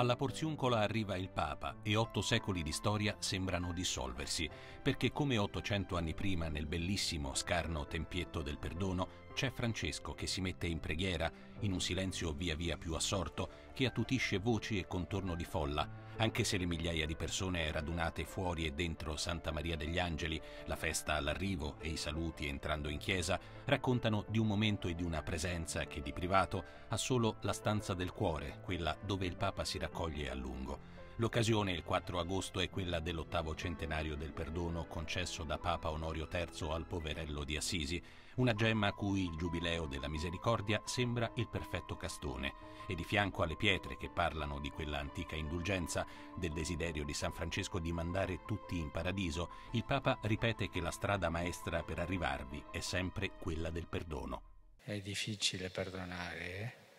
Alla Porziuncola arriva il Papa e otto secoli di storia sembrano dissolversi, perché come 800 anni prima nel bellissimo scarno tempietto del perdono c'è Francesco che si mette in preghiera, in un silenzio via via più assorto, che attutisce voci e contorno di folla, anche se le migliaia di persone radunate fuori e dentro Santa Maria degli Angeli, la festa all'arrivo e i saluti entrando in chiesa, raccontano di un momento e di una presenza che di privato ha solo la stanza del cuore, quella dove il Papa si raccoglie a lungo. L'occasione, il 4 agosto, è quella dell'ottavo centenario del perdono concesso da Papa Onorio III al poverello di Assisi, una gemma a cui il giubileo della misericordia sembra il perfetto castone e di fianco alle pietre che parlano di quella antica indulgenza, del desiderio di San Francesco di mandare tutti in paradiso, il Papa ripete che la strada maestra per arrivarvi è sempre quella del perdono. È difficile perdonare, eh?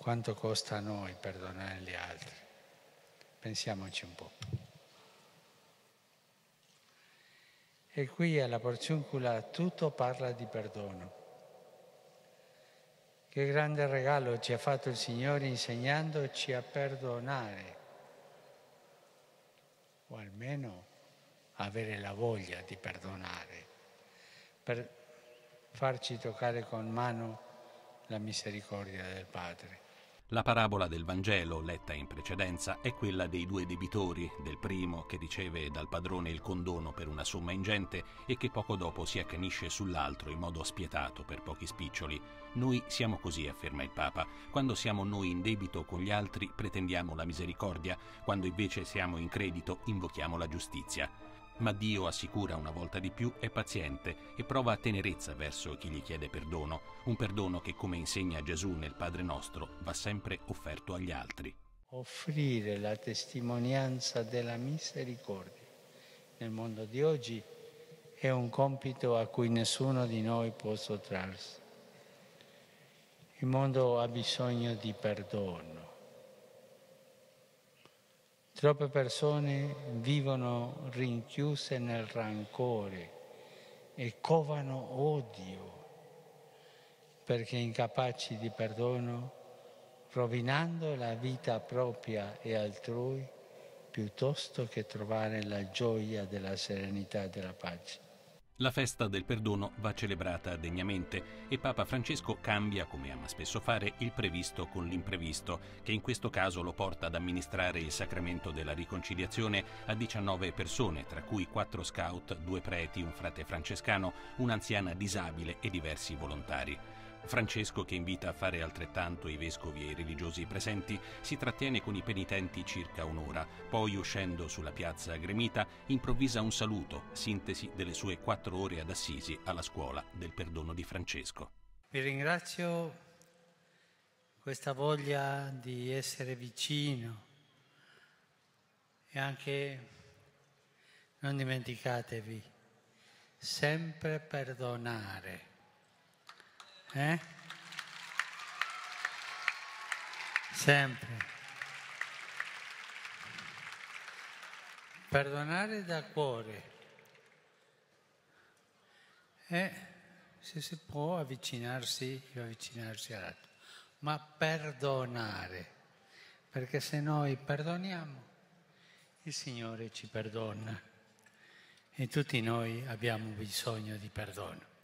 Quanto costa a noi perdonare gli altri? Pensiamoci un po'. E qui alla Porziuncula tutto parla di perdono. Che grande regalo ci ha fatto il Signore insegnandoci a perdonare, o almeno avere la voglia di perdonare, per farci toccare con mano la misericordia del Padre. La parabola del Vangelo, letta in precedenza, è quella dei due debitori, del primo che riceve dal padrone il condono per una somma ingente e che poco dopo si accanisce sull'altro in modo spietato per pochi spiccioli. Noi siamo così, afferma il Papa. Quando siamo noi in debito con gli altri pretendiamo la misericordia, quando invece siamo in credito invochiamo la giustizia ma Dio assicura una volta di più è paziente e prova tenerezza verso chi gli chiede perdono, un perdono che come insegna Gesù nel Padre nostro va sempre offerto agli altri. Offrire la testimonianza della misericordia nel mondo di oggi è un compito a cui nessuno di noi può sottrarsi. Il mondo ha bisogno di perdono Troppe persone vivono rinchiuse nel rancore e covano odio perché incapaci di perdono, rovinando la vita propria e altrui piuttosto che trovare la gioia della serenità e della pace. La festa del perdono va celebrata degnamente e Papa Francesco cambia, come ama spesso fare, il previsto con l'imprevisto, che in questo caso lo porta ad amministrare il sacramento della riconciliazione a 19 persone, tra cui 4 scout, due preti, un frate francescano, un'anziana disabile e diversi volontari. Francesco, che invita a fare altrettanto i vescovi e i religiosi presenti, si trattiene con i penitenti circa un'ora, poi uscendo sulla piazza gremita improvvisa un saluto, sintesi delle sue quattro ore ad Assisi alla scuola del perdono di Francesco. Vi ringrazio questa voglia di essere vicino e anche non dimenticatevi sempre perdonare eh? Sempre. Perdonare da cuore. E se si può avvicinarsi, avvicinarsi all'altro. Ma perdonare. Perché se noi perdoniamo, il Signore ci perdona. E tutti noi abbiamo bisogno di perdono.